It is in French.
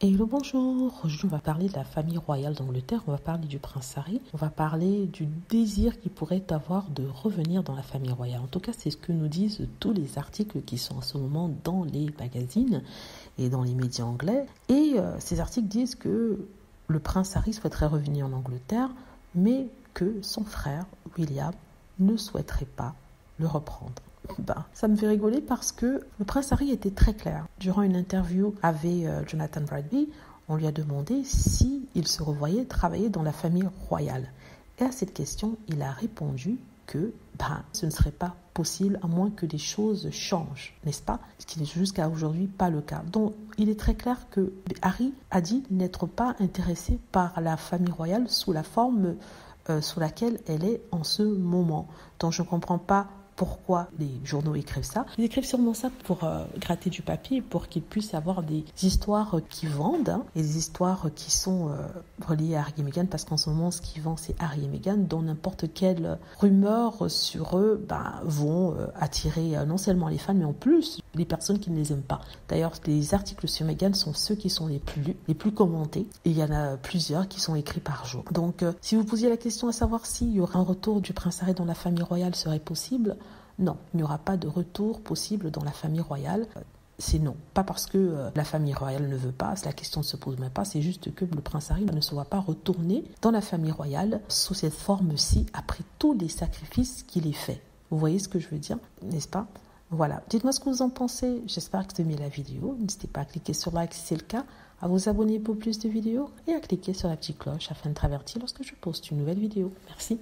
Et le bonjour, aujourd'hui on va parler de la famille royale d'Angleterre, on va parler du prince Harry, on va parler du désir qu'il pourrait avoir de revenir dans la famille royale. En tout cas, c'est ce que nous disent tous les articles qui sont en ce moment dans les magazines et dans les médias anglais. Et euh, ces articles disent que le prince Harry souhaiterait revenir en Angleterre, mais que son frère William ne souhaiterait pas le reprendre. Ben, ça me fait rigoler parce que le prince Harry était très clair. Durant une interview avec euh, Jonathan Bradby, on lui a demandé si il se revoyait travailler dans la famille royale. Et à cette question, il a répondu que ben, ce ne serait pas possible à moins que des choses changent, n'est-ce pas? Ce qui n'est jusqu'à aujourd'hui pas le cas. Donc, il est très clair que Harry a dit n'être pas intéressé par la famille royale sous la forme euh, sous laquelle elle est en ce moment. Donc, je ne comprends pas pourquoi les journaux écrivent ça. Ils écrivent sûrement ça pour euh, gratter du papier, pour qu'ils puissent avoir des histoires qui vendent, hein, et des histoires qui sont euh, reliées à Harry et Meghan, parce qu'en ce moment, ce qui vend, c'est Harry et Meghan, dont n'importe quelle rumeur sur eux ben, vont euh, attirer non seulement les fans, mais en plus les personnes qui ne les aiment pas. D'ailleurs, les articles sur Meghan sont ceux qui sont les plus lus, les plus commentés, et il y en a plusieurs qui sont écrits par jour. Donc, si vous posiez la question à savoir s'il y aurait un retour du prince Harry dans la famille royale serait possible, non, il n'y aura pas de retour possible dans la famille royale. C'est non. Pas parce que euh, la famille royale ne veut pas, la question ne se pose même pas, c'est juste que le prince Harry ne se voit pas retourner dans la famille royale sous cette forme-ci après tous les sacrifices qu'il ait fait. Vous voyez ce que je veux dire, n'est-ce pas? Voilà. Dites-moi ce que vous en pensez. J'espère que vous aimé la vidéo. N'hésitez pas à cliquer sur like si c'est le cas, à vous abonner pour plus de vidéos et à cliquer sur la petite cloche afin de travertir lorsque je poste une nouvelle vidéo. Merci.